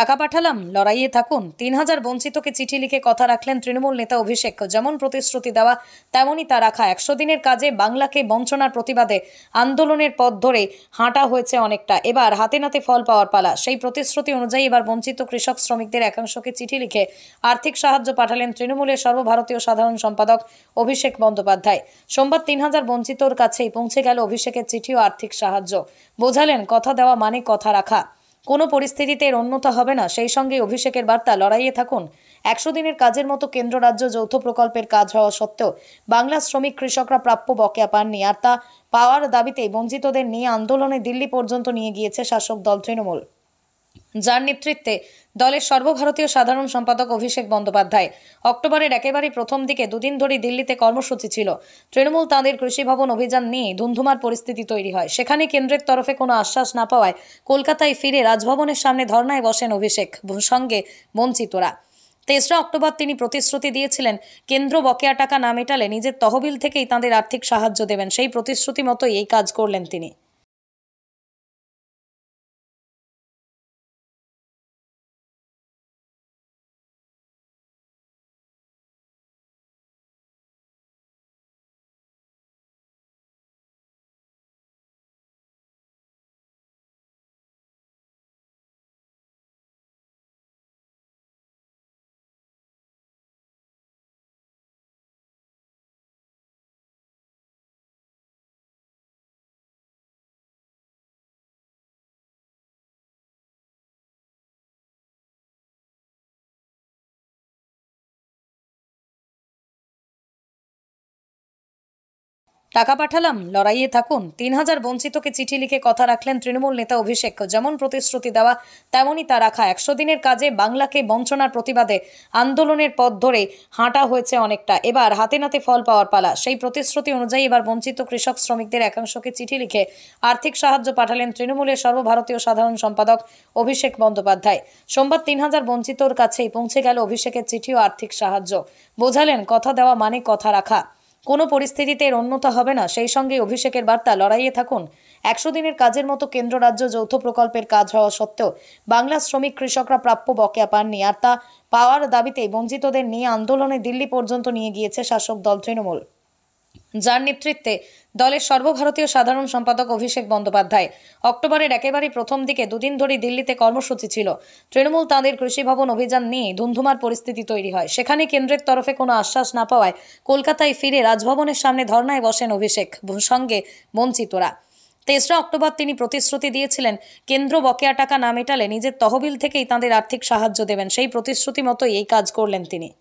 টাকা পাঠালাম, লড়াইয়ে থাকুন। তিন হাজার বঞ্চিতকে চিঠি লিখে কথা রাখলেন তৃণমূল নেতা অভিষেক। যেমন প্রতিশ্রুতি দেওয়া, তেমনই তা রাখা। একশো দিনের কাজে বাংলাকে বঞ্চনার প্রতিবাদে আন্দোলনের পথ ধরে হাঁটা হয়েছে অনেকটা। এবার হাতে নাতে ফল পাওয়ার পালা। সেই প্রতিশ্রুতি অনুযায়ী এবার বঞ্চিত কৃষক শ্রমিকদের একাংশকে চিঠি লিখে আর্থিক সাহায্য পাঠালেন তৃণমূলের সর্বভারতীয় সাধারণ সম্পাদক অভিষেক বন্দ্যোপাধ্যায়। সোমবার তিন হাজার বঞ্চিতর কাছেই পৌঁছে গেল অভিষেকের চিঠি ও আর্থিক সাহায্য। বোঝালেন, কথা দেওয়া মানে কথা রাখা। কোনো পরিস্থিতিতে এর অন্যতা হবে না। সেই সঙ্গে অভিষেকের বার্তা, লড়াইয়ে থাকুন। একশো দিনের কাজের মতো কেন্দ্র রাজ্য যৌথ প্রকল্পের কাজ হওয়া সত্ত্বেও বাংলা শ্রমিক কৃষকরা প্রাপ্য বকেয়া পাননি। আর তা পাওয়ার দাবিতে বঞ্চিতদের নিয়ে আন্দোলনে দিল্লি পর্যন্ত নিয়ে গিয়েছে শাসক দল তৃণমূল। যার নেতৃত্বে দলের সর্বভারতীয় সাধারণ সম্পাদক অভিষেক বন্দ্যোপাধ্যায়। অক্টোবরের একেবারে প্রথম দিকে দুদিন ধরে দিল্লিতে কর্মসূচি ছিল। তৃণমূল তাঁদের কৃষি ভবন অভিযান নিয়ে ধুমধুমার পরিস্থিতি তৈরি হয়। সেখানে কেন্দ্রের তরফে কোনো আশ্বাস না পাওয়ায় কলকাতায় ফিরে রাজভবনের সামনে ধর্নায় বসেন অভিষেক, সঙ্গে বঞ্চিতরা। তেসরা অক্টোবর তিনি প্রতিশ্রুতি দিয়েছিলেন, কেন্দ্র বকেয়া টাকা না মেটালে নিজের তহবিল থেকেই তাঁদের আর্থিক সাহায্য দেবেন। সেই প্রতিশ্রুতি মতোই এই কাজ করলেন তিনি। টাকা পাঠালাম, লড়াইয়ে থাকুন। তিন হাজার বঞ্চিতকে চিঠি লিখে কথা রাখলেন তৃণমূল নেতা অভিষেক। যেমন প্রতিশ্রুতি দেওয়া, তেমনই তা রাখা। একশো দিনের কাজে বাংলাকে বঞ্চনার প্রতিবাদে আন্দোলনের পথ ধরে হাঁটা হয়েছে অনেকটা। এবার হাতে নাতে ফল পাওয়ার পালা। সেই প্রতিশ্রুতি অনুযায়ী এবার বঞ্চিত কৃষক শ্রমিকদের একাংশকে চিঠি লিখে আর্থিক সাহায্য পাঠালেন তৃণমূলের সর্বভারতীয় সাধারণ সম্পাদক অভিষেক বন্দ্যোপাধ্যায়। সোমবার তিন হাজার বঞ্চিতর কাছেই পৌঁছে গেল অভিষেকের চিঠি ও আর্থিক সাহায্য। বোঝালেন, কথা দেওয়া মানে কথা রাখা। কোনো পরিস্থিতিতে এর অন্যতা হবে না। সেই সঙ্গে অভিষেকের বার্তা, লড়াইয়ে থাকুন। একশো দিনের কাজের মতো কেন্দ্র রাজ্য যৌথ প্রকল্পের কাজ হওয়া সত্ত্বেও বাংলা শ্রমিক কৃষকরা প্রাপ্য বকেয়া পাননি। আর তা পাওয়ার দাবিতে বঞ্চিতদের নিয়ে আন্দোলনে দিল্লি পর্যন্ত নিয়ে গিয়েছে শাসক দল তৃণমূল। যার নেতৃত্বে দলের সর্বভারতীয় সাধারণ সম্পাদক অভিষেক বন্দ্যোপাধ্যায়। অক্টোবরের একেবারে প্রথম দিকে দুদিন ধরে দিল্লিতে কর্মসূচি ছিল। তৃণমূল তাঁদের কৃষি ভবন অভিযান নিয়ে ধুমধুমার পরিস্থিতি তৈরি হয়। সেখানে কেন্দ্রের তরফে কোনো আশ্বাস না পাওয়ায় কলকাতায় ফিরে রাজভবনের সামনে ধর্নায় বসেন অভিষেক, সঙ্গে বঞ্চিতরা। তেসরা অক্টোবর তিনি প্রতিশ্রুতি দিয়েছিলেন, কেন্দ্র বকেয়া টাকা না মেটালে নিজের তহবিল থেকেই তাঁদের আর্থিক সাহায্য দেবেন। সেই প্রতিশ্রুতি মতোই এই কাজ করলেন তিনি।